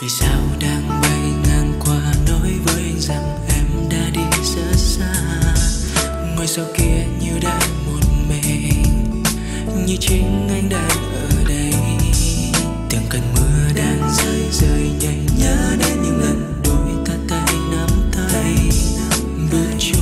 vì sao đang bay ngang qua nói với anh rằng em đã đi rất xa? Ngôi sao kia như đang một mình, như chính anh đang ở đây. Từng cơn mưa đang rơi rơi nhanh, nhớ đến những lần đôi ta tay nắm tay. Bước chân